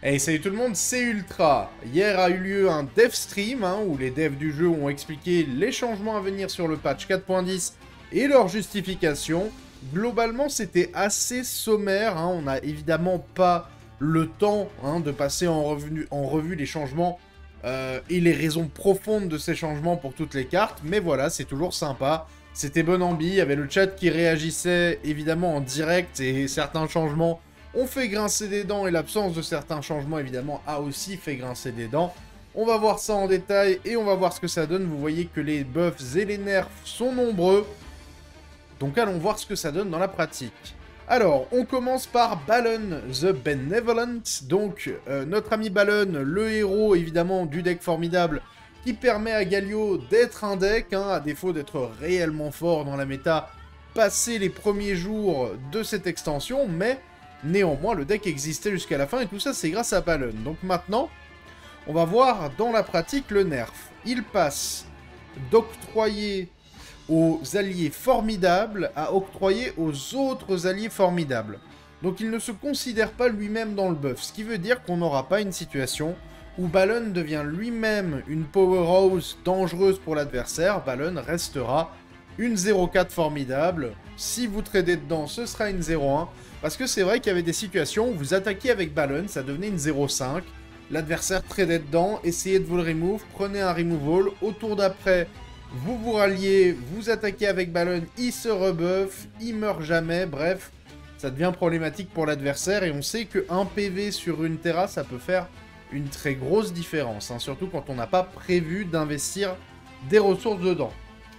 Hey salut tout le monde, c'est Ultra. Hier a eu lieu un dev stream hein, où les devs du jeu ont expliqué les changements à venir sur le patch 4.10 et leur justification. Globalement, c'était assez sommaire. Hein. On n'a évidemment pas le temps hein, de passer en revue, en revue les changements euh, et les raisons profondes de ces changements pour toutes les cartes. Mais voilà, c'est toujours sympa. C'était bon ambi, il y avait le chat qui réagissait évidemment en direct et certains changements on fait grincer des dents et l'absence de certains changements évidemment a aussi fait grincer des dents. On va voir ça en détail et on va voir ce que ça donne. Vous voyez que les buffs et les nerfs sont nombreux. Donc allons voir ce que ça donne dans la pratique. Alors, on commence par Ballon the Benevolent. Donc, euh, notre ami Ballon, le héros évidemment du deck formidable, qui permet à Galio d'être un deck, hein, à défaut d'être réellement fort dans la méta, passer les premiers jours de cette extension, mais Néanmoins, le deck existait jusqu'à la fin et tout ça, c'est grâce à Balon. Donc maintenant, on va voir dans la pratique le nerf. Il passe d'octroyer aux alliés formidables à octroyer aux autres alliés formidables. Donc il ne se considère pas lui-même dans le buff, ce qui veut dire qu'on n'aura pas une situation où Balon devient lui-même une powerhouse dangereuse pour l'adversaire, Balon restera une 0-4 formidable. Si vous tradez dedans, ce sera une 0-1. Parce que c'est vrai qu'il y avait des situations où vous attaquiez avec Ballon, ça devenait une 0-5. L'adversaire tradait dedans, essayez de vous le remove, prenez un removal. Au tour d'après, vous vous ralliez, vous attaquez avec Ballon, il se rebuff, il meurt jamais, bref. Ça devient problématique pour l'adversaire et on sait que 1 PV sur une Terra, ça peut faire une très grosse différence. Hein, surtout quand on n'a pas prévu d'investir des ressources dedans.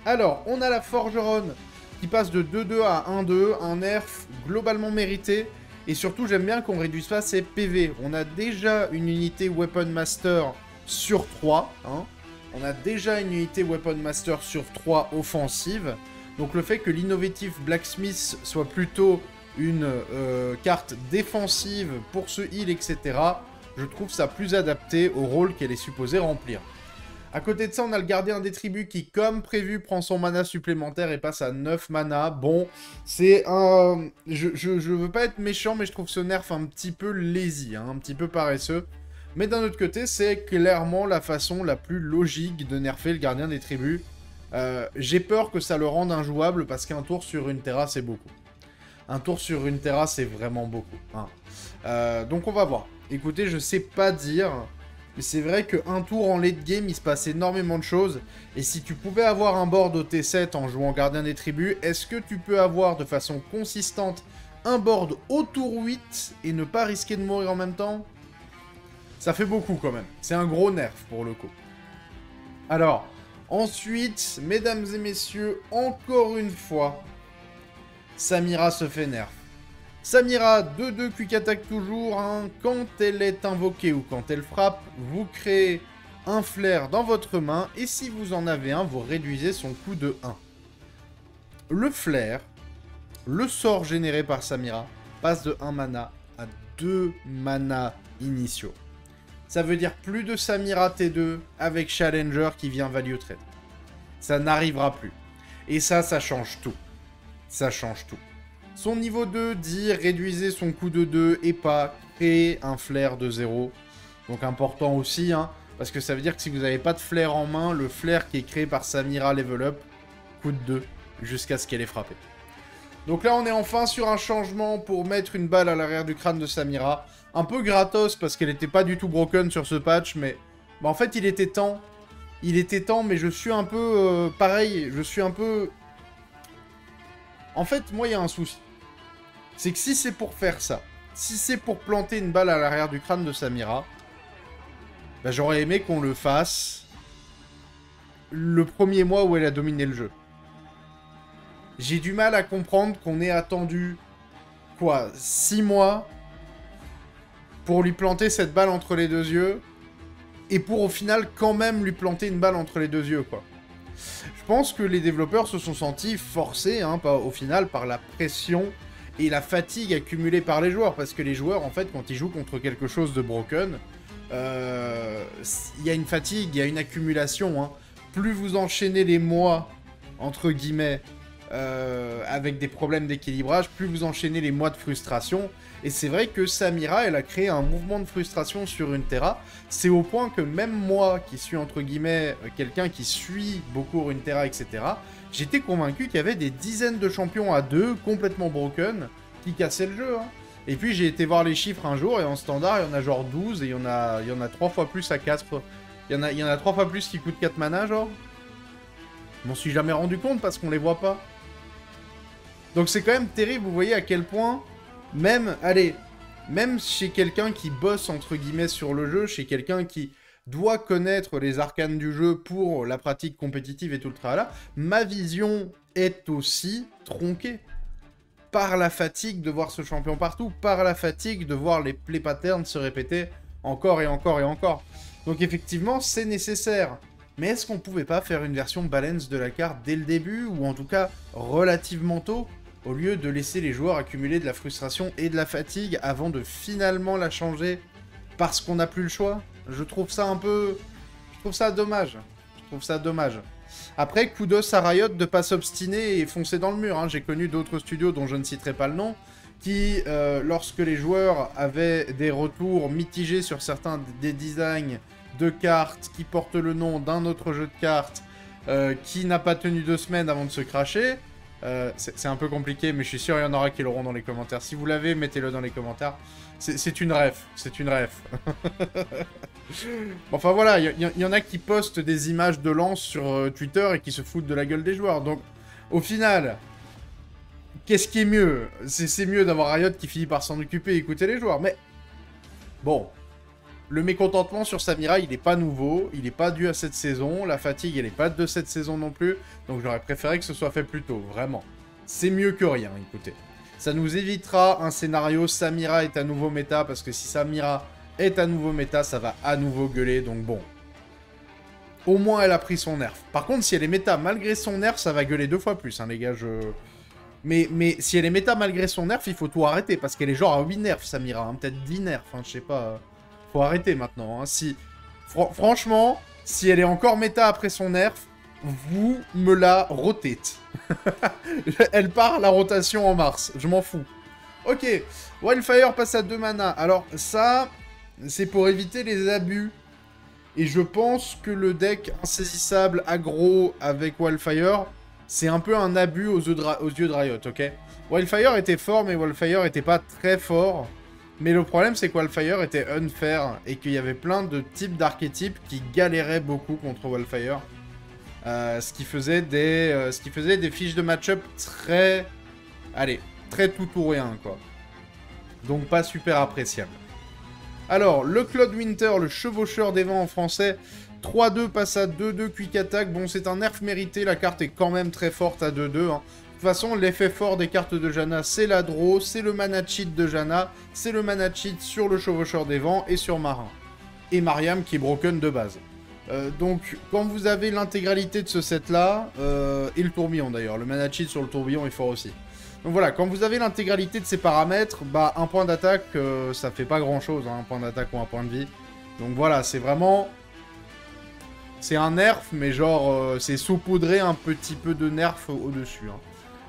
Alors, on a la Forgeronne qui passe de 2-2 à 1-2, un nerf globalement mérité. Et surtout, j'aime bien qu'on réduise pas ses PV. On a déjà une unité Weapon Master sur 3. Hein. On a déjà une unité Weapon Master sur 3 offensive. Donc le fait que l'innovative Blacksmith soit plutôt une euh, carte défensive pour ce heal, etc., je trouve ça plus adapté au rôle qu'elle est supposée remplir. À côté de ça, on a le gardien des tribus qui, comme prévu, prend son mana supplémentaire et passe à 9 mana. Bon, c'est un... Je, je, veux pas être méchant, mais je trouve ce nerf un petit peu lazy, hein, un petit peu paresseux. Mais d'un autre côté, c'est clairement la façon la plus logique de nerfer le gardien des tribus. Euh, j'ai peur que ça le rende injouable, parce qu'un tour sur une terrasse, c'est beaucoup. Un tour sur une terrasse, c'est vraiment beaucoup. Hein. Euh, donc on va voir. Écoutez, je sais pas dire... C'est vrai qu'un tour en late game, il se passe énormément de choses. Et si tu pouvais avoir un board au T7 en jouant gardien des tribus, est-ce que tu peux avoir de façon consistante un board au tour 8 et ne pas risquer de mourir en même temps? Ça fait beaucoup quand même. C'est un gros nerf pour le coup. Alors, ensuite, mesdames et messieurs, encore une fois, Samira se fait nerf. Samira, 2-2 quick attack toujours. Hein. Quand elle est invoquée ou quand elle frappe, vous créez un flair dans votre main. Et si vous en avez un, vous réduisez son coût de 1. Le flair, le sort généré par Samira, passe de 1 mana à 2 mana initiaux. Ça veut dire plus de Samira T2 avec Challenger qui vient value trade. Ça n'arrivera plus. Et ça, ça change tout. Ça change tout. Son niveau 2 dit réduisez son coût de 2 et pas créer un flair de 0. Donc important aussi, hein, parce que ça veut dire que si vous n'avez pas de flair en main, le flair qui est créé par Samira Level Up coûte 2 jusqu'à ce qu'elle ait frappé. Donc là, on est enfin sur un changement pour mettre une balle à l'arrière du crâne de Samira. Un peu gratos parce qu'elle n'était pas du tout broken sur ce patch, mais en fait, il était temps. Il était temps, mais je suis un peu euh, pareil. Je suis un peu... En fait, moi, il y a un souci c'est que si c'est pour faire ça, si c'est pour planter une balle à l'arrière du crâne de Samira, bah, j'aurais aimé qu'on le fasse le premier mois où elle a dominé le jeu. J'ai du mal à comprendre qu'on ait attendu, quoi, 6 mois pour lui planter cette balle entre les deux yeux, et pour au final quand même lui planter une balle entre les deux yeux, quoi. Je pense que les développeurs se sont sentis forcés, hein, au final, par la pression et la fatigue accumulée par les joueurs, parce que les joueurs, en fait, quand ils jouent contre quelque chose de broken, euh, il y a une fatigue, il y a une accumulation. Hein. Plus vous enchaînez les mois, entre guillemets, euh, avec des problèmes d'équilibrage, plus vous enchaînez les mois de frustration. Et c'est vrai que Samira, elle a créé un mouvement de frustration sur une Terra. C'est au point que même moi, qui suis entre guillemets quelqu'un qui suit beaucoup une Terra, etc., j'étais convaincu qu'il y avait des dizaines de champions à deux, complètement broken, qui cassaient le jeu. Hein. Et puis j'ai été voir les chiffres un jour, et en standard, il y en a genre 12, et il y en a, il y en a 3 fois plus à 4. Il y, en a, il y en a 3 fois plus qui coûtent 4 mana, genre. Je m'en suis jamais rendu compte parce qu'on les voit pas. Donc c'est quand même terrible, vous voyez à quel point, même, allez, même chez quelqu'un qui bosse entre guillemets sur le jeu, chez quelqu'un qui doit connaître les arcanes du jeu pour la pratique compétitive et tout le tralala, ma vision est aussi tronquée. Par la fatigue de voir ce champion partout, par la fatigue de voir les play patterns se répéter encore et encore et encore. Donc effectivement, c'est nécessaire. Mais est-ce qu'on pouvait pas faire une version balance de la carte dès le début, ou en tout cas relativement tôt au lieu de laisser les joueurs accumuler de la frustration et de la fatigue avant de finalement la changer parce qu'on n'a plus le choix? Je trouve ça un peu... Je trouve ça dommage. Je trouve ça dommage. Après, kudos à Riot de pas s'obstiner et foncer dans le mur. Hein. J'ai connu d'autres studios dont je ne citerai pas le nom, qui, euh, lorsque les joueurs avaient des retours mitigés sur certains des designs de cartes qui portent le nom d'un autre jeu de cartes, euh, qui n'a pas tenu deux semaines avant de se cracher, euh, c'est un peu compliqué, mais je suis sûr qu'il y en aura qui l'auront dans les commentaires. Si vous l'avez, mettez-le dans les commentaires. C'est une ref, c'est une ref. enfin voilà, il y, en a qui postent des images de lance sur euh, Twitter et qui se foutent de la gueule des joueurs. Donc, au final, qu'est-ce qui est mieux? C'est mieux d'avoir Riot qui finit par s'en occuper et écouter les joueurs. Mais, bon, le mécontentement sur Samira, il n'est pas nouveau, il n'est pas dû à cette saison, la fatigue, elle n'est pas de cette saison non plus, donc j'aurais préféré que ce soit fait plus tôt, vraiment. C'est mieux que rien, écoutez. Ça nous évitera un scénario Samira est à nouveau méta, parce que si Samira est à nouveau méta, ça va à nouveau gueuler, donc bon. Au moins, elle a pris son nerf. Par contre, si elle est méta malgré son nerf, ça va gueuler deux fois plus, hein, les gars. Mais, si elle est méta malgré son nerf, il faut tout arrêter, parce qu'elle est genre à 8 nerfs, Samira, hein, peut-être 10 nerfs, enfin, je sais pas... Faut arrêter maintenant. Hein. Si... franchement, si elle est encore méta après son nerf, vous me la rotez. elle part la rotation en mars. Je m'en fous. Ok. Wildfire passe à 2 mana. Alors ça, c'est pour éviter les abus. Et je pense que le deck insaisissable aggro avec Wildfire, c'est un peu un abus aux yeux, aux yeux de Riot, ok? Wildfire était fort, mais Wildfire était pas très fort. Mais le problème, c'est que Wildfire était unfair et qu'il y avait plein de types d'archétypes qui galéraient beaucoup contre Wildfire. Euh, ce, qui faisait des, euh, ce qui faisait des fiches de match-up très... Allez, très tout ou rien, quoi. Donc pas super appréciable. Alors, le Claude Winter, le chevaucheur des vents en français, 3-2 passe à 2-2 quick attack. Bon, c'est un nerf mérité, la carte est quand même très forte à 2-2. Hein. De toute façon, l'effet fort des cartes de Jana, c'est la draw, c'est le mana cheat de Jana, c'est le mana cheat sur le Chevaucheur des Vents et sur Marin. Et Mariam qui est broken de base. Euh, donc, quand vous avez l'intégralité de ce set-là, euh, et le tourbillon d'ailleurs, le mana cheat sur le tourbillon est fort aussi. Donc voilà, quand vous avez l'intégralité de ces paramètres, bah un point d'attaque, euh, ça fait pas grand-chose, hein, un point d'attaque ou un point de vie. Donc voilà, c'est vraiment... C'est un nerf, mais genre, c'est saupoudré un petit peu de nerf au-dessus. Hein.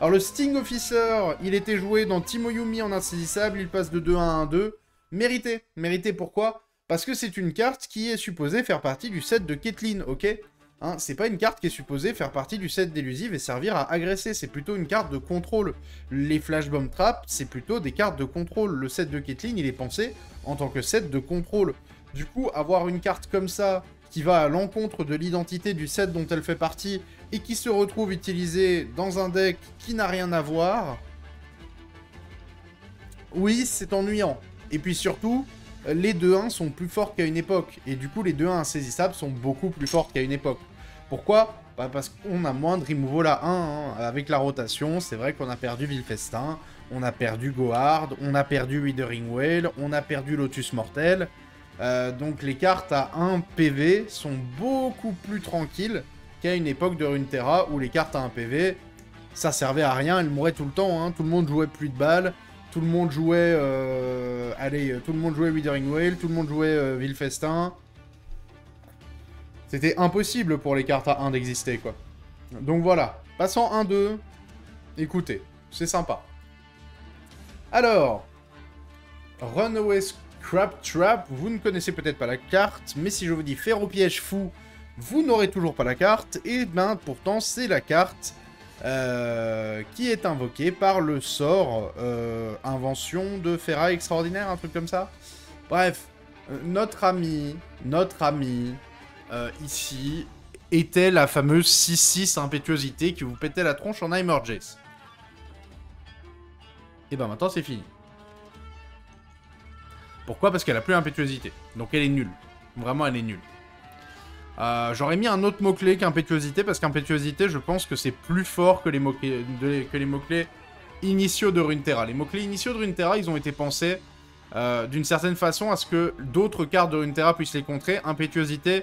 Alors le Sting Officer, il était joué dans Timo Yumi en insaisissable, il passe de 2 à 1-2. Mérité. Mérité pourquoi? Parce que c'est une carte qui est supposée faire partie du set de Caitlyn, ok? Hein, C'est pas une carte qui est supposée faire partie du set d'élusive et servir à agresser, c'est plutôt une carte de contrôle. Les Flash Bomb Trap, c'est plutôt des cartes de contrôle. Le set de Caitlyn, il est pensé en tant que set de contrôle. Du coup, avoir une carte comme ça, qui va à l'encontre de l'identité du set dont elle fait partie, et qui se retrouve utilisé dans un deck qui n'a rien à voir, oui, c'est ennuyant. Et puis surtout, les 2-1 sont plus forts qu'à une époque. Et du coup, les 2-1 insaisissables sont beaucoup plus forts qu'à une époque. Pourquoi? Bah Parce qu'on a moins de removal à 1 hein. avec la rotation. C'est vrai qu'on a perdu Villefestin, on a perdu Gohard, on a perdu Withering Whale, on a perdu Lotus Mortel. Euh, donc les cartes à 1 PV sont beaucoup plus tranquilles qu'à une époque de Runeterra où les cartes à 1 PV, ça servait à rien, elles mouraient tout le temps, hein. tout le monde jouait plus de balles, tout le monde jouait... Euh, allez, tout le monde jouait Withering Whale, tout le monde jouait euh, Villefestin. C'était impossible pour les cartes à 1 d'exister, quoi. Donc voilà, passant 1-2, écoutez, c'est sympa. Alors, Runaway Scrap Trap, vous ne connaissez peut-être pas la carte, mais si je vous dis Ferro Piège Fou, vous n'aurez toujours pas la carte, et ben pourtant c'est la carte euh, qui est invoquée par le sort euh, Invention de Ferra extraordinaire, un truc comme ça? Bref, euh, notre ami, notre ami, ici, était la fameuse 6-6 impétuosité qui vous pétait la tronche en Jace. Et ben maintenant c'est fini. Pourquoi? Parce qu'elle a plus impétuosité. Donc elle est nulle. Vraiment elle est nulle. Euh, j'aurais mis un autre mot-clé qu'impétuosité, parce qu'impétuosité, je pense que c'est plus fort que les mots-clés mots initiaux de Runeterra. Les mots-clés initiaux de Runeterra, ils ont été pensés euh, d'une certaine façon à ce que d'autres cartes de Runeterra puissent les contrer. Impétuosité,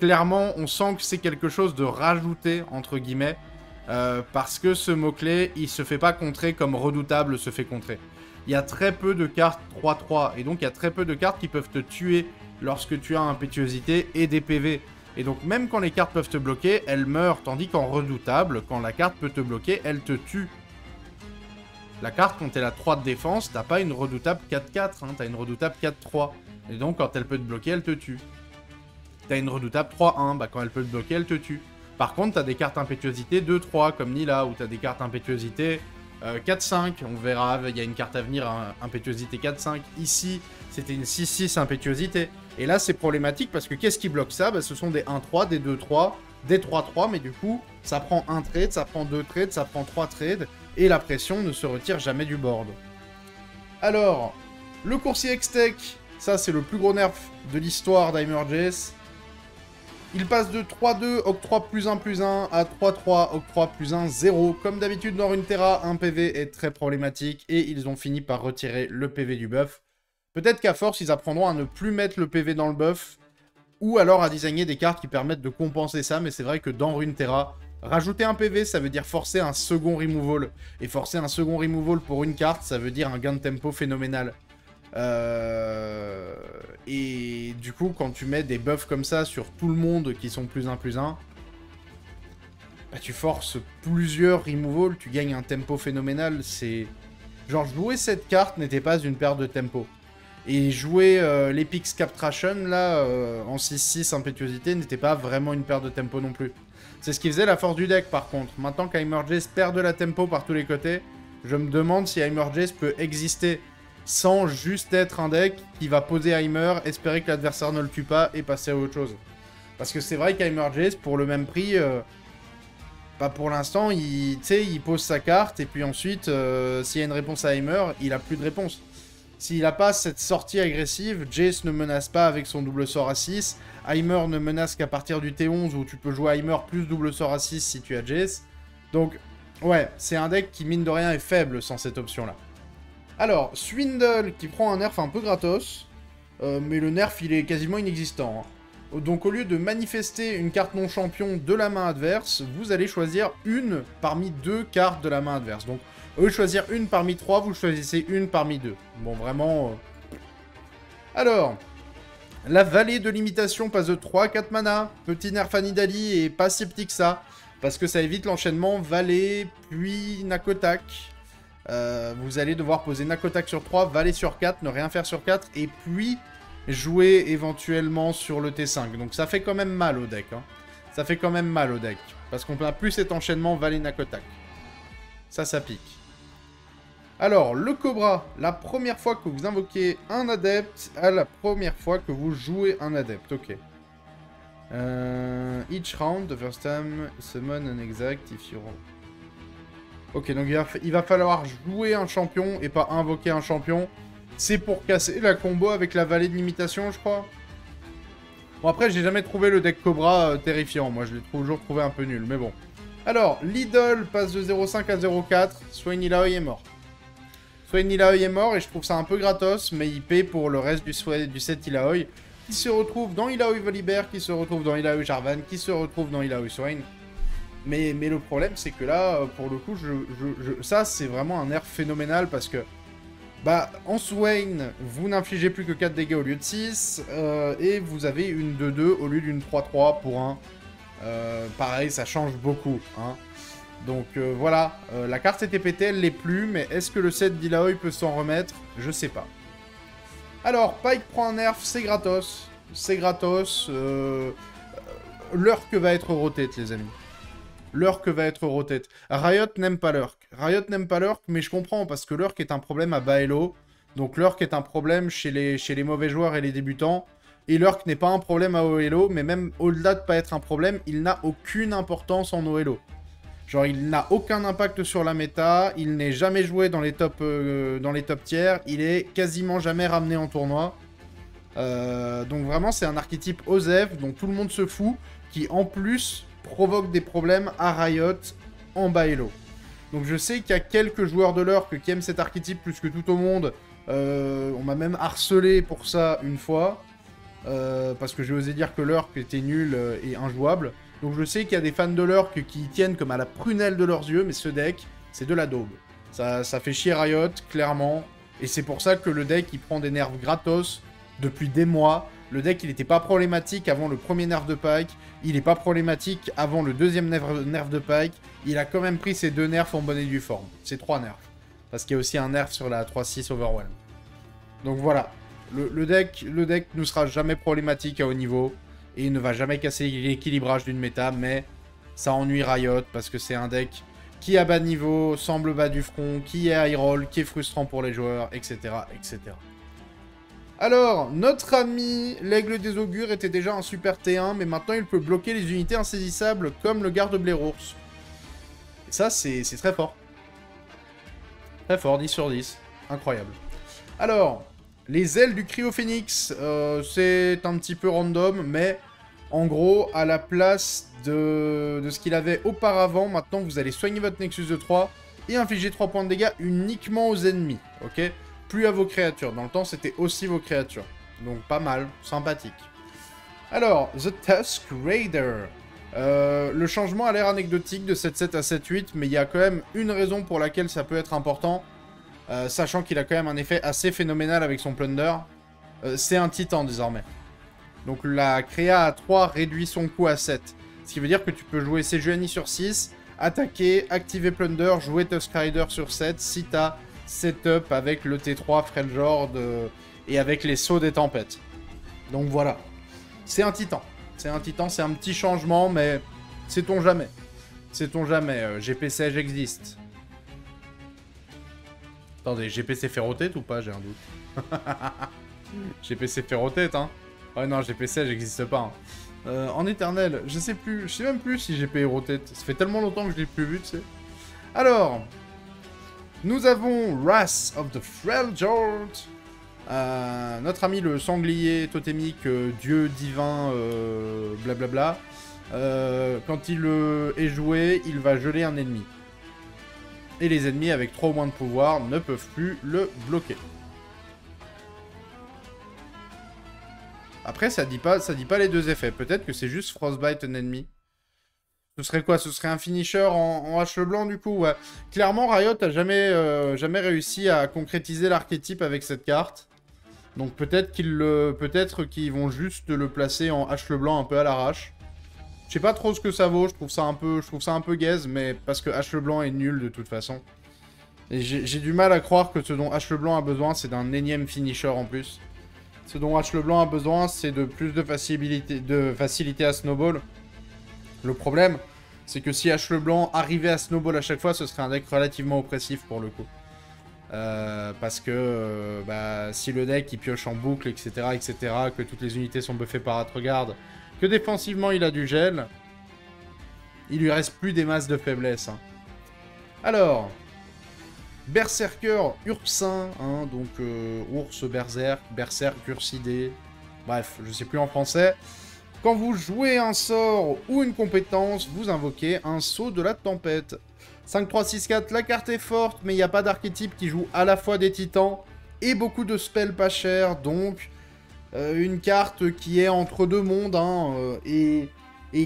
clairement, on sent que c'est quelque chose de rajouté, entre guillemets, euh, parce que ce mot-clé, il se fait pas contrer comme redoutable se fait contrer. Il y a très peu de cartes 3-3, et donc il y a très peu de cartes qui peuvent te tuer lorsque tu as impétuosité et des PV. Et donc même quand les cartes peuvent te bloquer, elles meurent, tandis qu'en redoutable, quand la carte peut te bloquer, elle te tue. La carte, quand elle a 3 de défense, t'as pas une redoutable 4-4, hein, t'as une redoutable 4-3. Et donc quand elle peut te bloquer, elle te tue. T'as une redoutable 3-1, bah quand elle peut te bloquer, elle te tue. Par contre, t'as des cartes impétuosité 2-3, comme Nila, ou t'as des cartes impétuosité 4-5. Euh, On verra, il y a une carte à venir, impétuosité 4-5. Ici, c'était une 6-6 impétuosité. Et là, c'est problématique parce que qu'est-ce qui bloque ça? Bah, Ce sont des 1-3, des 2-3, des 3-3, mais du coup, ça prend un trade, ça prend deux trades, ça prend trois trades, et la pression ne se retire jamais du board. Alors, le coursier X-Tech, ça c'est le plus gros nerf de l'histoire d'Imerges. Il passe de 3-2, octroi plus 1 plus 1 à 3-3, octroi plus 1, 0. Comme d'habitude dans une Terra, un PV est très problématique et ils ont fini par retirer le PV du buff. Peut-être qu'à force, ils apprendront à ne plus mettre le PV dans le buff, ou alors à designer des cartes qui permettent de compenser ça, mais c'est vrai que dans Runeterra, rajouter un PV, ça veut dire forcer un second removal. Et forcer un second removal pour une carte, ça veut dire un gain de tempo phénoménal. Euh, et du coup, quand tu mets des buffs comme ça sur tout le monde qui sont plus 1 plus 1, bah, tu forces plusieurs removals, tu gagnes un tempo phénoménal. C'est... Genre, jouer cette carte n'était pas une perte de tempo. Et jouer euh, l'Epic Scaptration, là, euh, en 6-6 impétuosité, n'était pas vraiment une perte de tempo non plus. C'est ce qui faisait la force du deck, par contre. Maintenant qu'Heimer Jace perd de la tempo par tous les côtés, je me demande si Jace peut exister sans juste être un deck qui va poser Heimer, espérer que l'adversaire ne le tue pas et passer à autre chose. Parce que c'est vrai qu'Heimer Jace, pour le même prix, euh, pas pour l'instant, il, pose sa carte et puis ensuite, s'il y a une réponse à Heimer, il a plus de réponse. S'il n'a pas cette sortie agressive, Jace ne menace pas avec son double sort à 6. Heimer ne menace qu'à partir du T11 où tu peux jouer Heimer plus double sort à 6 si tu as Jace. Donc, ouais, c'est un deck qui, mine de rien, est faible sans cette option-là. Alors, Swindle qui prend un nerf un peu gratos, euh, mais le nerf, il est quasiment inexistant. Hein. Donc, au lieu de manifester une carte non champion de la main adverse, vous allez choisir une parmi deux cartes de la main adverse. Donc, au lieu de choisir une parmi trois, vous choisissez une parmi deux. Bon, vraiment... Euh. Alors, la vallée de limitation passe de 3 à 4 mana. Petit nerf Nidali et pas si petit que ça. Parce que ça évite l'enchaînement vallée, puis Nakotak. Euh, vous allez devoir poser Nakotak sur 3, vallée sur 4, ne rien faire sur 4, et puis jouer éventuellement sur le T5. Donc ça fait quand même mal au deck. Hein. Ça fait quand même mal au deck. Parce qu'on n'a plus cet enchaînement vallée Nakotak. Ça, ça pique. Alors, le Cobra, la première fois que vous invoquez un adepte, à la première fois que vous jouez un adepte, ok. Euh, each round, the first time, summon an exact if you Ok, donc il va, falloir jouer un champion et pas invoquer un champion. C'est pour casser la combo avec la vallée de limitation, je crois. Bon, après, j'ai jamais trouvé le deck Cobra euh, terrifiant. Moi, je l'ai toujours trouvé un peu nul, mais bon. Alors, l'idole passe de 0,5 à 0,4. Swain est mort. Soit Ilaoi est mort et je trouve ça un peu gratos, mais il paie pour le reste du, du set Ilaoi, qui se retrouve dans Ilaoi Volibear, qui se retrouve dans Ilaoi Jarvan, qui se retrouve dans Ilaoi Swain. Mais, le problème, c'est que là, pour le coup, ça, c'est vraiment un nerf phénoménal parce que, bah, en Swain, vous n'infligez plus que 4 dégâts au lieu de 6, euh, et vous avez une 2-2 au lieu d'une 3-3 pour un. Euh, pareil, ça change beaucoup, hein. Donc euh, voilà, euh, la carte était pétée, elle l'est plus, mais est-ce que le set d'Ilaoi peut s'en remettre? Je sais pas. Alors, Pike prend un nerf, c'est gratos. C'est gratos. Euh, L'heure que va être rotate, les amis. L'Urk va être rotate. Riot n'aime pas l'Urk. Riot n'aime pas l'Urk, mais je comprends, parce que l'Urk est un problème à Baello. Donc l'Urk est un problème chez les, mauvais joueurs et les débutants. Et l'Urk n'est pas un problème à OLO, mais même au-delà de pas être un problème, il n'a aucune importance en OLO. Genre, il n'a aucun impact sur la méta, il n'est jamais joué dans les top, euh, tiers, il est quasiment jamais ramené en tournoi. Euh, donc vraiment, c'est un archétype OZEF dont tout le monde se fout, qui en plus provoque des problèmes à Riot en Baello. Donc je sais qu'il y a quelques joueurs de l'Urk qui aiment cet archétype plus que tout au monde. Euh, on m'a même harcelé pour ça une fois. parce que j'ai osé dire que l'Urk était nul et injouable. Donc je sais qu'il y a des fans de l'Urk qui tiennent comme à la prunelle de leurs yeux, mais ce deck, c'est de la daube. Ça, ça fait chier Riot, clairement. Et c'est pour ça que le deck, il prend des nerfs gratos depuis des mois. Le deck, il n'était pas problématique avant le premier nerf de Pike. Il n'est pas problématique avant le deuxième nerf, de Pike. Il a quand même pris ses deux nerfs en bonne et due forme. C'est trois nerfs. Parce qu'il y a aussi un nerf sur la 3-6 Overwhelm. Donc voilà. Le, le, deck, le deck ne sera jamais problématique à haut niveau et il ne va jamais casser l'équilibrage d'une méta, mais ça ennuie Riot parce que c'est un deck qui a bas niveau, semble bas du front, qui est high roll, qui est frustrant pour les joueurs, etc. etc. Alors, notre ami l'aigle des augures était déjà un super T1, mais maintenant il peut bloquer les unités insaisissables comme le garde blé ours. Et ça, c'est très fort. Très fort, 10 sur 10. Incroyable. Alors, les ailes du Cryophénix, euh, c'est un petit peu random, mais en gros, à la place de, ce qu'il avait auparavant, maintenant vous allez soigner votre Nexus de 3 et infliger 3 points de dégâts uniquement aux ennemis, ok? Plus à vos créatures. Dans le temps, c'était aussi vos créatures. Donc pas mal, sympathique. Alors, The Tusk Raider. Euh, le changement a l'air anecdotique de 7-7 à 7-8, mais il y a quand même une raison pour laquelle ça peut être important, euh, sachant qu'il a quand même un effet assez phénoménal avec son Plunder. Euh, c'est un titan désormais. Donc la créa à 3 réduit son coût à 7. Ce qui veut dire que tu peux jouer Sejuani sur 6, attaquer, activer Plunder, jouer Tusk Rider sur 7 si t'as setup avec le T3 Freljord euh, et avec les sauts des tempêtes. Donc voilà. C'est un titan. C'est un titan, c'est un petit changement, mais sait-on jamais. Sait-on jamais. Euh, GPC existe. Attendez, GPC fait rotate ou pas J'ai un doute. GPC fait rotate, hein Ouais, non, GPC, j'existe pas. Hein. Euh, en éternel, je sais plus, je sais même plus si GP rotate. Ça fait tellement longtemps que je l'ai plus vu, tu sais. Alors, nous avons Wrath of the Freljord. Euh, notre ami le sanglier totémique, euh, dieu divin, blablabla. quand il est joué, il va geler un ennemi. Et les ennemis avec 3 ou moins de pouvoir ne peuvent plus le bloquer. Après, ça dit pas, ça dit pas les deux effets. Peut-être que c'est juste Frostbite un ennemi. Ce serait quoi? Ce serait un finisher en, H blanc du coup ouais. Clairement, Riot a jamais, euh, jamais réussi à concrétiser l'archétype avec cette carte. Donc peut-être qu'ils peut-être qu'ils vont juste le placer en H blanc un peu à l'arrache. Je sais pas trop ce que ça vaut, je trouve ça un peu, je ça un peu gaze, mais parce que H blanc est nul de toute façon. Et j'ai du mal à croire que ce dont H blanc a besoin, c'est d'un énième finisher en plus. Ce dont H Leblanc a besoin, c'est de plus de facilité, à Snowball. Le problème, c'est que si H Leblanc arrivait à Snowball à chaque fois, ce serait un deck relativement oppressif pour le coup. Euh, parce que euh, bah, si le deck il pioche en boucle, etc., etc., que toutes les unités sont buffées par Atregarde, que défensivement il a du gel, il lui reste plus des masses de faiblesse. Hein. Alors, Berserker Ursin, hein, donc euh, ours berserk, berserk ursidé, bref, je sais plus en français. Quand vous jouez un sort ou une compétence, vous invoquez un saut de la tempête. 5, 3, 6, 4, la carte est forte, mais il n'y a pas d'archétype qui joue à la fois des titans et beaucoup de spells pas chers, donc euh, une carte qui est entre deux mondes, hein, euh, et,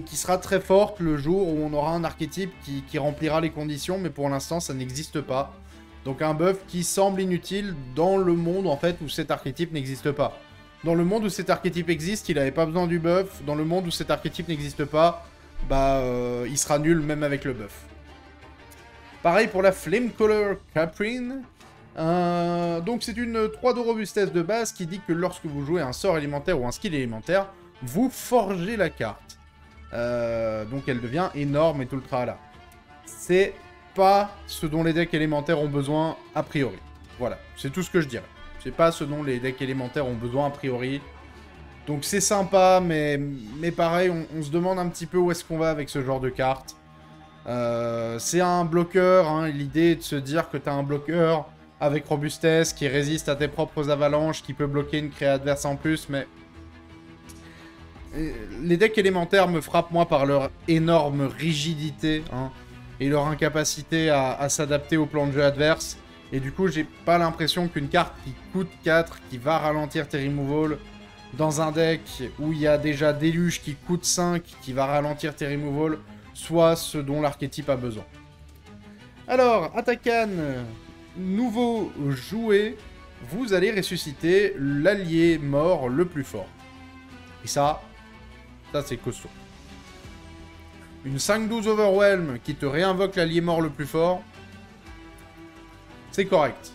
qui sera très forte le jour où on aura un archétype qui remplira les conditions, mais pour l'instant ça n'existe pas. Donc un buff qui semble inutile dans le monde en fait où cet archétype n'existe pas. Dans le monde où cet archétype existe, il n'avait pas besoin du buff. Dans le monde où cet archétype n'existe pas, bah euh, il sera nul même avec le buff. Pareil pour la Flamecaller Caprine. Euh, donc c'est une 3 de robustesse de base qui dit que lorsque vous jouez un sort élémentaire ou un skill élémentaire, vous forgez la carte. Euh, donc elle devient énorme et tout le tralala. C'est pas ce dont les decks élémentaires ont besoin a priori. Voilà, c'est tout ce que je dirais. C'est pas ce dont les decks élémentaires ont besoin a priori. Donc c'est sympa, mais, mais pareil, on, se demande un petit peu où est-ce qu'on va avec ce genre de carte. Euh, c'est un bloqueur, hein, l'idée est de se dire que tu as un bloqueur avec robustesse qui résiste à tes propres avalanches, qui peut bloquer une créa adverse en plus, mais... Les decks élémentaires me frappent, moi, par leur énorme rigidité, hein, et leur incapacité à, s'adapter au plan de jeu adverse. Et du coup, j'ai pas l'impression qu'une carte qui coûte 4, qui va ralentir tes removals, dans un deck où il y a déjà Déluge qui coûte 5, qui va ralentir tes removals, soit ce dont l'archétype a besoin. Alors, Atakan, nouveau jouet, vous allez ressusciter l'allié mort le plus fort. Et ça, ça c'est costaud. Une 5-12 Overwhelm qui te réinvoque l'allié mort le plus fort, c'est correct.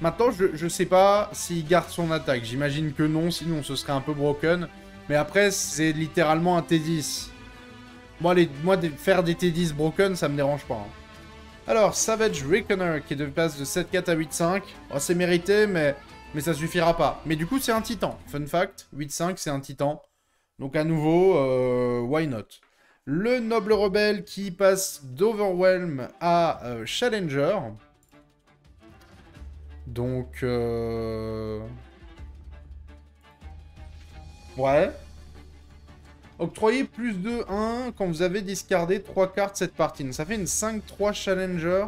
Maintenant, je, je sais pas s'il garde son attaque. J'imagine que non, sinon ce serait un peu broken. Mais après, c'est littéralement un T10. Moi, moi faire des T10 broken, ça me dérange pas. Hein. Alors, Savage Reckoner, qui de passe de 7-4 à 8-5. c'est mérité, mais, mais ça suffira pas. Mais du coup, c'est un titan. Fun fact, 8-5, c'est un titan. Donc à nouveau, euh, why not? Le Noble Rebelle qui passe d'Overwhelm à euh, Challenger. Donc... Euh... Ouais. Octroyer plus de 1 quand vous avez discardé 3 cartes cette partie. ça fait une 5-3 Challenger.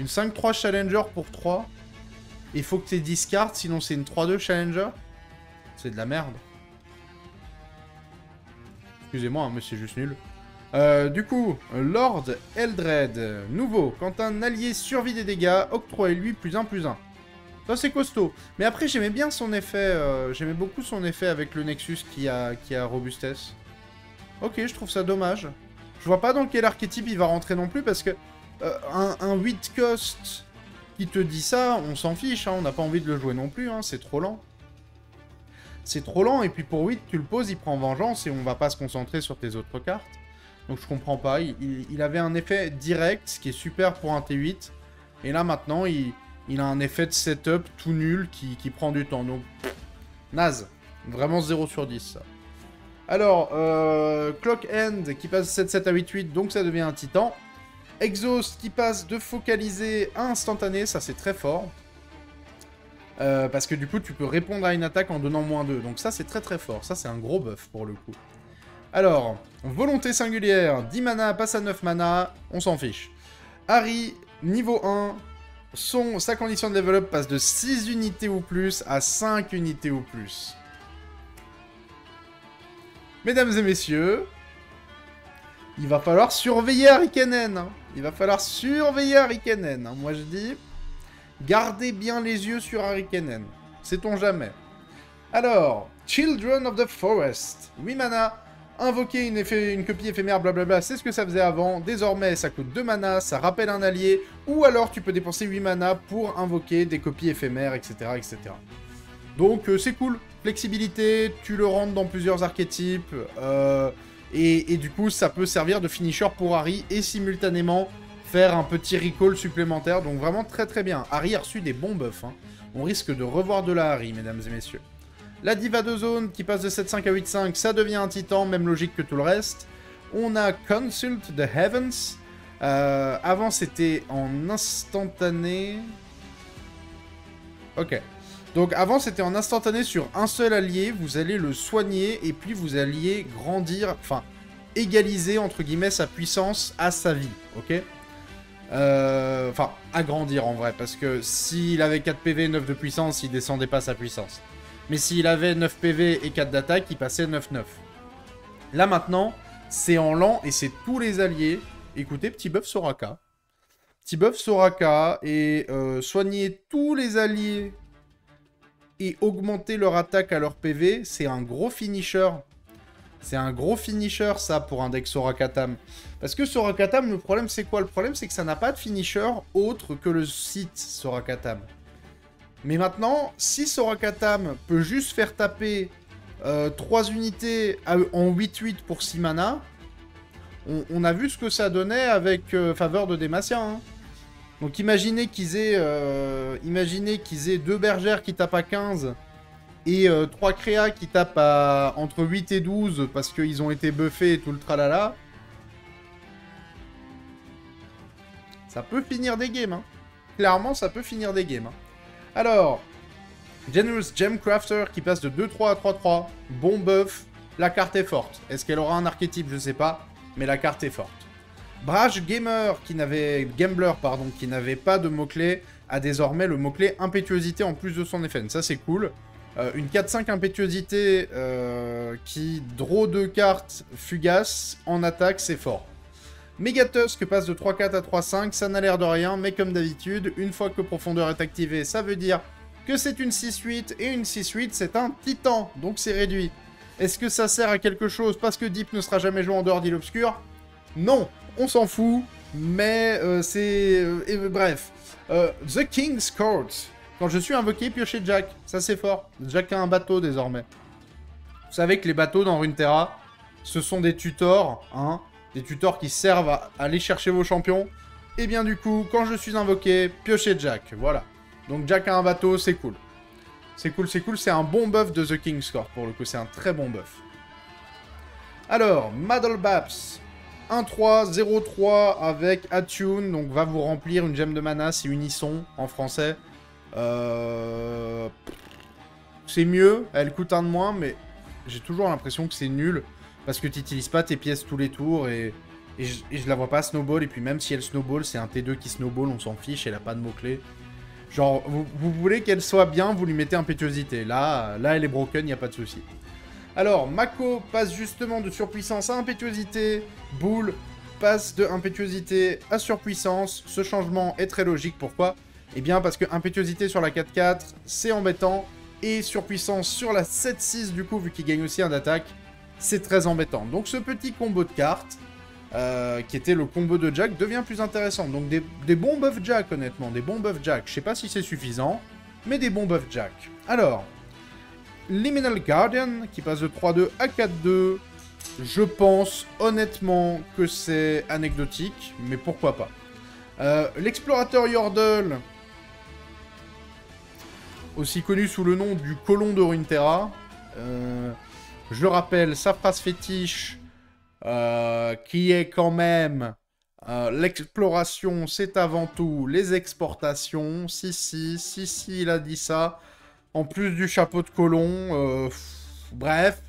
Une 5-3 Challenger pour 3. Il faut que tu discardes, sinon c'est une 3-2 Challenger. C'est de la merde. Excusez-moi, hein, mais c'est juste nul. Euh, du coup, Lord Eldred, nouveau. Quand un allié survit des dégâts, octroyez-lui plus 1 plus 1. Ça, c'est costaud. Mais après, j'aimais bien son effet. Euh, j'aimais beaucoup son effet avec le Nexus qui a, qui a robustesse. Ok, je trouve ça dommage. Je vois pas dans quel archétype il va rentrer non plus, parce que euh, un, 8 cost qui te dit ça, on s'en fiche, hein, on n'a pas envie de le jouer non plus, hein, c'est trop lent. C'est trop lent, et puis pour 8, tu le poses, il prend vengeance, et on va pas se concentrer sur tes autres cartes. Donc je comprends pas, il, avait un effet direct, ce qui est super pour un T8, et là maintenant, il a un effet de setup tout nul qui, prend du temps. Donc, naze. Vraiment 0 sur 10, ça. Alors, euh, Clock End qui passe de 7-7 à 8-8, donc ça devient un titan. Exhaust qui passe de focaliser à instantané, ça c'est très fort. Euh, parce que du coup, tu peux répondre à une attaque en donnant moins 2. Donc ça, c'est très très fort. Ça, c'est un gros buff pour le coup. Alors, volonté singulière, 10 mana, passe à 9 mana, on s'en fiche. Harry, niveau 1, son, sa condition de level passe de 6 unités ou plus à 5 unités ou plus. Mesdames et messieurs, il va falloir surveiller Harikenen. Hein. Il va falloir surveiller Harikenen. Hein. Moi je dis, gardez bien les yeux sur Harikenen. Sait-on jamais. Alors, Children of the Forest. 8 mana, Invoquer une, une copie éphémère, blablabla, c'est ce que ça faisait avant. Désormais, ça coûte 2 mana, ça rappelle un allié, ou alors tu peux dépenser 8 mana pour invoquer des copies éphémères, etc. etc. Donc euh, c'est cool. Flexibilité, tu le rentres dans plusieurs archétypes, euh, et, du coup ça peut servir de finisher pour Harry, et simultanément faire un petit recall supplémentaire, donc vraiment très très bien. Harry a reçu des bons buffs, hein. on risque de revoir de la Harry, mesdames et messieurs. La diva de zone qui passe de 7-5 à 8-5, ça devient un titan, même logique que tout le reste. On a Consult the Heavens. Euh, avant, c'était en instantané. Ok. Donc avant, c'était en instantané sur un seul allié. Vous allez le soigner et puis vous alliez grandir, enfin, égaliser, entre guillemets, sa puissance à sa vie. Ok euh, Enfin, agrandir en vrai, parce que s'il avait 4 PV, 9 de puissance, il descendait pas sa puissance. Mais s'il avait 9 PV et 4 d'attaque, il passait 9-9. Là maintenant, c'est en lent et c'est tous les alliés. Écoutez, petit buff Soraka. Petit buff Soraka et euh, soigner tous les alliés et augmenter leur attaque à leur PV, c'est un gros finisher. C'est un gros finisher, ça, pour un deck Sorakatam. Parce que Sorakatam, le problème, c'est quoi? Le problème, c'est que ça n'a pas de finisher autre que le site Sorakatam. Mais maintenant, si Sorakatam peut juste faire taper 3 unités en 8-8 pour 6 mana, on, a vu ce que ça donnait avec faveur de Demacia. Hein. Donc imaginez qu'ils aient, euh, qu'ils aient deux bergères qui tapent à 15 et euh, trois créas qui tapent à entre 8 et 12 parce qu'ils ont été buffés et tout le tralala. Ça peut finir des games, hein. Clairement, ça peut finir des games. Hein. Alors, Generous Gemcrafter qui passe de 2-3 à 3-3. Bon buff. La carte est forte. Est-ce qu'elle aura un archétype? Je sais pas. Mais la carte est forte. Brash Gamer, qui n'avait Gambler, pardon, qui n'avait pas de mot-clé, a désormais le mot-clé impétuosité en plus de son effet. Ça, c'est cool. Euh, une 4-5 impétuosité euh, qui draw deux cartes fugaces en attaque, c'est fort. Megatusk passe de 3-4 à 3-5, ça n'a l'air de rien, mais comme d'habitude, une fois que profondeur est activée, ça veut dire que c'est une 6-8, et une 6-8, c'est un titan, donc c'est réduit. Est-ce que ça sert à quelque chose parce que Deep ne sera jamais joué en dehors d'île obscure? Non on s'en fout, mais euh, c'est... Euh, bref. Euh, The King's Court. Quand je suis invoqué, piocher Jack. Ça, c'est fort. Jack a un bateau, désormais. Vous savez que les bateaux dans Runeterra, ce sont des tutors, hein. Des tutors qui servent à aller chercher vos champions. Et bien, du coup, quand je suis invoqué, piocher Jack. Voilà. Donc, Jack a un bateau, c'est cool. C'est cool, c'est cool. C'est un bon buff de The King's Court, pour le coup. C'est un très bon buff. Alors, Maddle Baps. 1-3, 0-3 avec Attune, donc va vous remplir une gemme de mana, c'est Unisson en français. Euh... C'est mieux, elle coûte un de moins, mais j'ai toujours l'impression que c'est nul, parce que tu n'utilises pas tes pièces tous les tours, et, et, je, la vois pas snowball, et puis même si elle snowball, c'est un T2 qui snowball, on s'en fiche, elle a pas de mots-clés. Genre, vous, voulez qu'elle soit bien, vous lui mettez impétuosité. Là, là elle est broken, il a pas de souci. Alors, Mako passe justement de surpuissance à impétuosité. Boule passe de impétuosité à surpuissance. Ce changement est très logique. Pourquoi? Eh bien, parce que impétuosité sur la 4-4, c'est embêtant. Et surpuissance sur la 7-6, du coup, vu qu'il gagne aussi un d'attaque, c'est très embêtant. Donc, ce petit combo de cartes, euh, qui était le combo de Jack, devient plus intéressant. Donc, des, bons buffs Jack, honnêtement. Des bons buffs Jack. Je sais pas si c'est suffisant, mais des bons buffs Jack. Alors, Liminal Guardian, qui passe de 3-2 à 4-2. Je pense honnêtement que c'est anecdotique, mais pourquoi pas. Euh, l'explorateur Yordle, aussi connu sous le nom du colon de Runeterra. Euh, je rappelle sa phrase fétiche, euh, qui est quand même l'exploration, c'est avant tout les exportations. Si, si, si, si, il a dit ça. En plus du chapeau de colon. Euh, bref.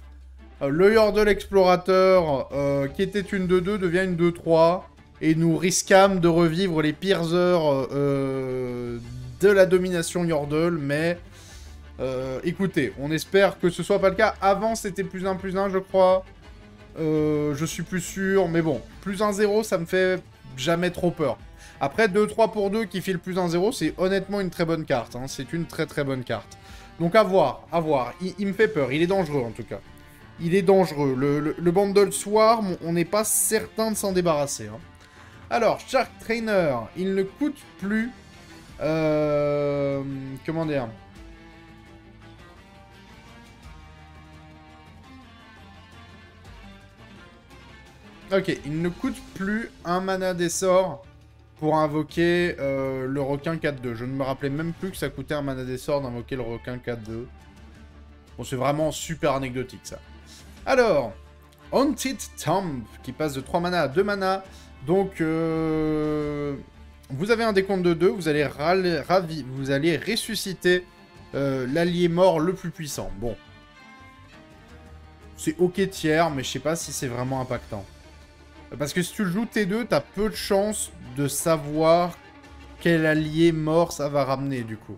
Euh, le Yordle Explorateur, euh, qui était une 2-2, devient une 2-3. Et nous risquâmes de revivre les pires heures de la domination Yordle. Mais écoutez, on espère que ce soit pas le cas. Avant, c'était plus 1 plus 1, je crois. je suis plus sûr. Mais bon, plus 1-0, ça me fait jamais trop peur. Après, 2-3 pour 2 qui file plus 1-0, c'est honnêtement une très bonne carte. Hein. C'est une très très bonne carte. Donc à voir, à voir. Il, me fait peur, il est dangereux en tout cas. Il est dangereux. Le, le, bundle Swarm, on n'est pas certain de s'en débarrasser. Hein. Alors, Shark Trainer, il ne coûte plus... Euh, comment dire Ok, il ne coûte plus un mana d'essor pour invoquer euh, le requin 4-2. Je ne me rappelais même plus que ça coûtait un mana des sorts d'invoquer le requin 4-2. Bon, c'est vraiment super anecdotique, ça. Alors, Haunted Tomb, qui passe de 3 mana à 2 mana. Donc, euh, vous avez un décompte de 2, vous allez, vous allez ressusciter euh, l'allié mort le plus puissant. Bon. C'est ok tiers, mais je sais pas si c'est vraiment impactant. Parce que si tu le joues T2, t'as peu de chances de savoir quel allié mort ça va ramener, du coup.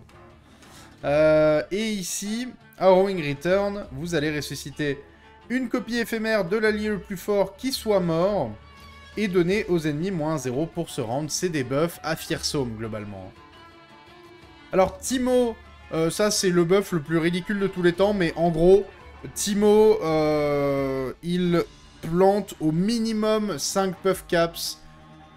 Euh, et ici, Harrowing Return, vous allez ressusciter une copie éphémère de l'allié le plus fort qui soit mort, et donner aux ennemis moins 0 pour se rendre. C'est des buffs à Fearsome, globalement. Alors, Timo, euh, ça c'est le buff le plus ridicule de tous les temps, mais en gros, Timo, il plante au minimum 5 puff caps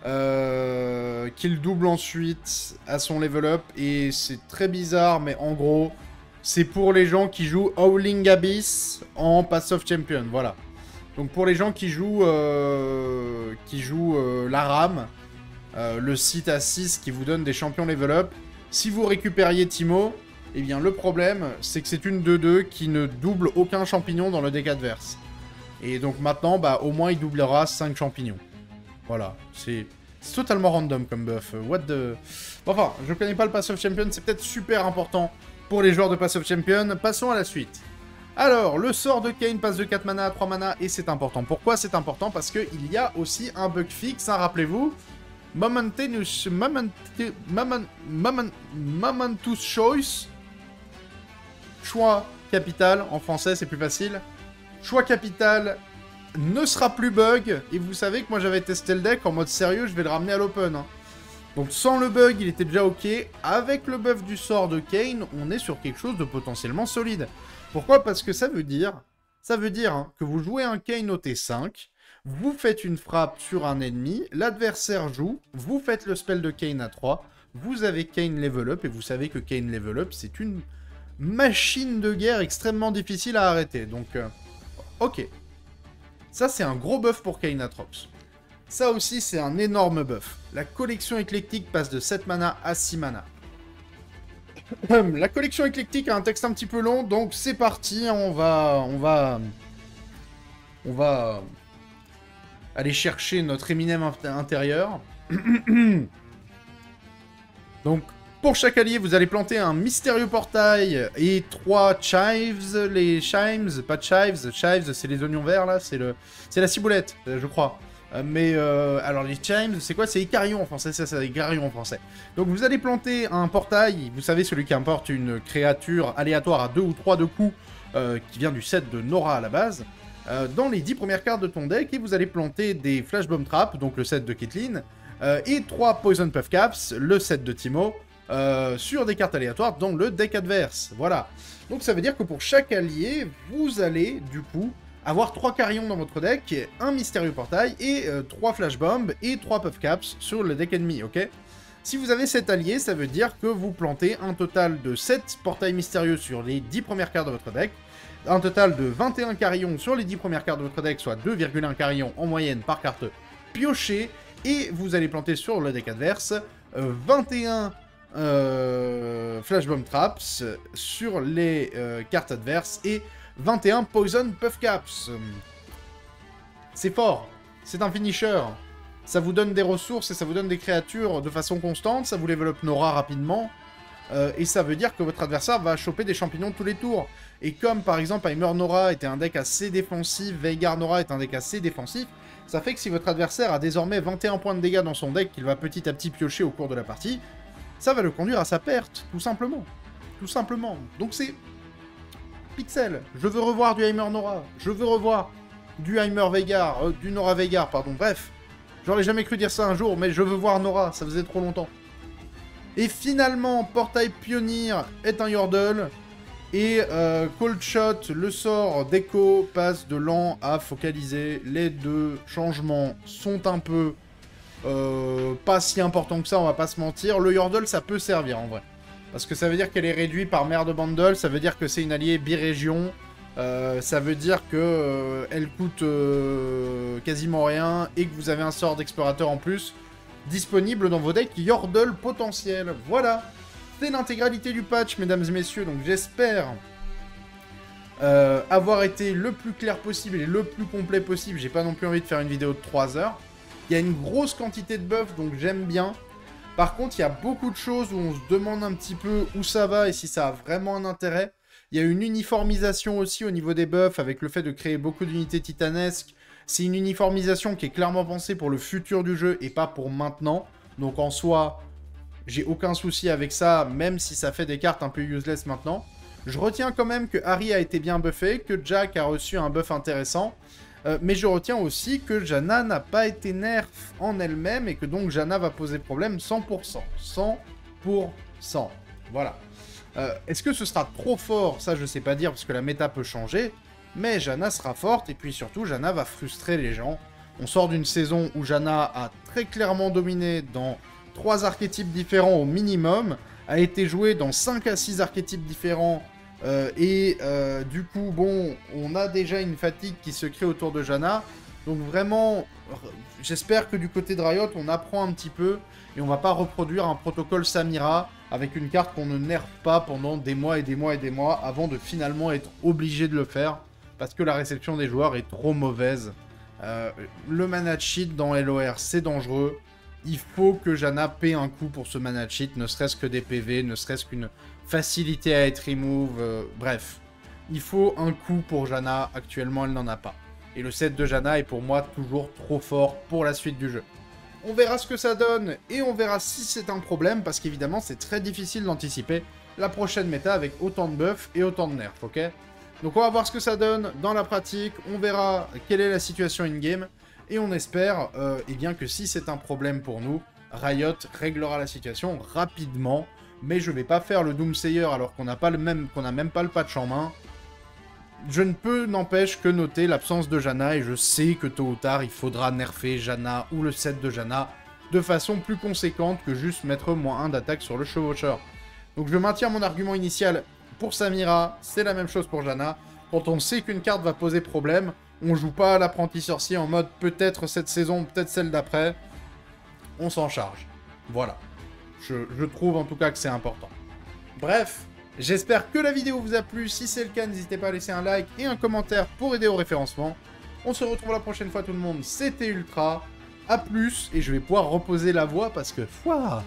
euh, qu'il double ensuite à son level up. Et c'est très bizarre, mais en gros, c'est pour les gens qui jouent Howling Abyss en Pass of Champion. Voilà. Donc pour les gens qui jouent, euh, qui jouent euh, la RAM, le site à 6 qui vous donne des champions level up, si vous récupériez Timo, eh bien le problème, c'est que c'est une 2-2 qui ne double aucun champignon dans le deck adverse. Et donc maintenant, bah, au moins il doublera 5 champignons. Voilà, c'est totalement random comme buff. What the... Enfin, je connais pas le Pass of Champion, c'est peut-être super important pour les joueurs de Pass of Champion. Passons à la suite. Alors, le sort de Kane passe de 4 mana à 3 mana, et c'est important. Pourquoi c'est important? Parce qu'il y a aussi un bug fixe, hein, rappelez-vous. Momentaneous... Moment, moment, momentous choice. Choix capital, en français c'est plus facile. Choix capital ne sera plus bug. Et vous savez que moi j'avais testé le deck en mode sérieux, je vais le ramener à l'open. Hein. Donc sans le bug, il était déjà ok. Avec le buff du sort de Kane, on est sur quelque chose de potentiellement solide. Pourquoi? Parce que ça veut dire, ça veut dire hein, que vous jouez un Kane au T5, vous faites une frappe sur un ennemi, l'adversaire joue, vous faites le spell de Kane à 3, vous avez Kane level up, et vous savez que Kane level up, c'est une machine de guerre extrêmement difficile à arrêter. Donc, euh, ok, ça, c'est un gros buff pour Kainatrox. Ça aussi, c'est un énorme buff. La collection éclectique passe de 7 mana à 6 mana. La collection éclectique a un texte un petit peu long, donc c'est parti, on va... On va... On va... Aller chercher notre éminem intérieur. donc, pour chaque allié, vous allez planter un mystérieux portail et trois chives. Les chimes, pas chives, chives, c'est les oignons verts, là, c'est le, c'est la ciboulette, euh, je crois. Euh, mais, euh, alors les chimes, c'est quoi? C'est Icarion en français, ça c'est Icarion en français. Donc vous allez planter un portail, vous savez, celui qui importe une créature aléatoire à deux ou trois de coups, qui vient du set de Nora à la base, dans les 10 premières cartes de ton deck, et vous allez planter des Flash Bomb Trap, donc le set de Caitlyn, et trois Poison Puff Caps, le set de Timo, euh, sur des cartes aléatoires dans le deck adverse. Voilà. Donc ça veut dire que pour chaque allié, vous allez, du coup, avoir 3 carillons dans votre deck, un mystérieux portail, et 3 euh, flash bombs, et 3 puff caps sur le deck ennemi, ok? Si vous avez 7 alliés, ça veut dire que vous plantez un total de 7 portails mystérieux sur les 10 premières cartes de votre deck, un total de 21 carillons sur les 10 premières cartes de votre deck, soit 2,1 carillons en moyenne par carte piochée, et vous allez planter sur le deck adverse 21 euh, Flash Bomb Traps sur les euh, cartes adverses et 21 Poison Puff Caps. C'est fort, c'est un finisher. Ça vous donne des ressources et ça vous donne des créatures de façon constante, ça vous développe Nora rapidement. Euh, et ça veut dire que votre adversaire va choper des champignons tous les tours. Et comme par exemple Heimer Nora était un deck assez défensif, Veigar Nora est un deck assez défensif, ça fait que si votre adversaire a désormais 21 points de dégâts dans son deck qu'il va petit à petit piocher au cours de la partie, ça va le conduire à sa perte, tout simplement. Tout simplement. Donc c'est... Pixel, je veux revoir du Heimer Nora, je veux revoir du Heimer Veigar, euh, du Nora Veigar, pardon, bref. J'aurais jamais cru dire ça un jour, mais je veux voir Nora, ça faisait trop longtemps. Et finalement, Portail Pionnier est un Yordle, et euh, Cold Shot, le sort d'écho, passe de lent à focaliser. Les deux changements sont un peu euh, pas si important que ça, on va pas se mentir. Le Yordle, ça peut servir en vrai. Parce que ça veut dire qu'elle est réduite par mère de ça veut dire que c'est une alliée bi-région, euh, ça veut dire que euh, elle coûte quasiment rien et que vous avez un sort d'explorateur en plus disponible dans vos decks Yordle potentiel. Voilà, c'est l'intégralité du patch, mesdames et messieurs, donc j'espère avoir été le plus clair possible et le plus complet possible. J'ai pas non plus envie de faire une vidéo de 3 heures. Il y a une grosse quantité de buffs, donc j'aime bien. Par contre, il y a beaucoup de choses où on se demande un petit peu où ça va et si ça a vraiment un intérêt. Il y a une uniformisation aussi au niveau des buffs avec le fait de créer beaucoup d'unités titanesques. C'est une uniformisation qui est clairement pensée pour le futur du jeu et pas pour maintenant. Donc en soi, j'ai aucun souci avec ça, même si ça fait des cartes un peu useless maintenant. Je retiens quand même que Harry a été bien buffé, que Jack a reçu un buff intéressant. Euh, mais je retiens aussi que Jana n'a pas été nerf en elle-même et que donc Jana va poser problème 100%. 100%. Voilà. Euh, est-ce que ce sera trop fort? Ça, je sais pas dire parce que la méta peut changer. mais Jana sera forte, et puis surtout, Jana va frustrer les gens. On sort d'une saison où Jana a très clairement dominé dans trois archétypes différents au minimum, a été joué dans 5 à 6 archétypes différents, euh, et euh, du coup, bon, on a déjà une fatigue qui se crée autour de Jana, donc vraiment, j'espère que du côté de Riot, on apprend un petit peu, et on va pas reproduire un protocole Samira avec une carte qu'on ne nerve pas pendant des mois et des mois et des mois avant de finalement être obligé de le faire parce que la réception des joueurs est trop mauvaise. Euh, le mana cheat dans LOR, c'est dangereux. Il faut que Jana paie un coup pour ce mana cheat, ne serait-ce que des PV, ne serait-ce qu'une facilité à être remove, euh, bref. Il faut un coup pour Jana, actuellement elle n'en a pas. Et le set de Jana est pour moi toujours trop fort pour la suite du jeu. On verra ce que ça donne et on verra si c'est un problème parce qu'évidemment c'est très difficile d'anticiper la prochaine méta avec autant de buffs et autant de nerfs, ok? Donc on va voir ce que ça donne dans la pratique, on verra quelle est la situation in-game et on espère euh, eh bien que si c'est un problème pour nous, Riot réglera la situation rapidement mais je vais pas faire le Doomsayer alors qu'on n'a même pas le patch en main je ne peux n'empêche que noter l'absence de Jana et je sais que tôt ou tard il faudra nerfer Jana ou le set de Jana de façon plus conséquente que juste mettre moins 1 d'attaque sur le chevaucheur. Donc je maintiens mon argument initial pour Samira, c'est la même chose pour Jana. Quand on sait qu'une carte va poser problème, on joue pas à l'apprenti sorcier en mode peut-être cette saison, peut-être celle d'après. On s'en charge. Voilà. Je, trouve en tout cas que c'est important. Bref, J'espère que la vidéo vous a plu. Si c'est le cas, n'hésitez pas à laisser un like et un commentaire pour aider au référencement. On se retrouve la prochaine fois tout le monde. C'était Ultra. A plus. Et je vais pouvoir reposer la voix parce que... Foi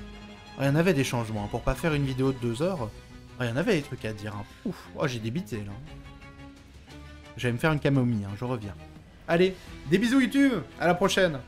Il y en avait des changements. Hein. Pour pas faire une vidéo de deux heures, il y en avait des trucs à dire. Hein. Oh, j'ai débité là. Je vais me faire une camomille. Hein. Je reviens. Allez, des bisous YouTube. À la prochaine.